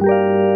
Música